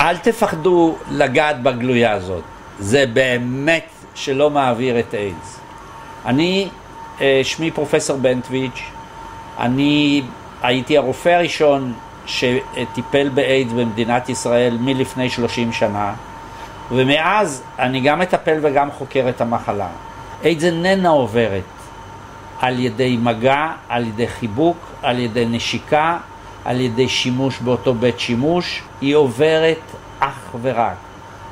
אל תפחדו לגעת בגלויה הזאת, זה באמת שלא מעביר את איידס. אני, אה, שמי פרופסור בנטוויץ', אני הייתי הרופא הראשון שטיפל באיידס במדינת ישראל מלפני 30 שנה, ומאז אני גם מטפל וגם חוקר את המחלה. איידס איננה עוברת על ידי מגע, על ידי חיבוק, על ידי נשיקה, על ידי שימוש באותו בית שימוש, היא עוברת אך ורק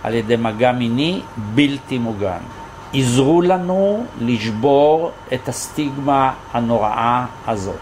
על ידי מגע מיני בלתי מוגן. עזרו לנו לשבור את הסטיגמה הנוראה הזאת.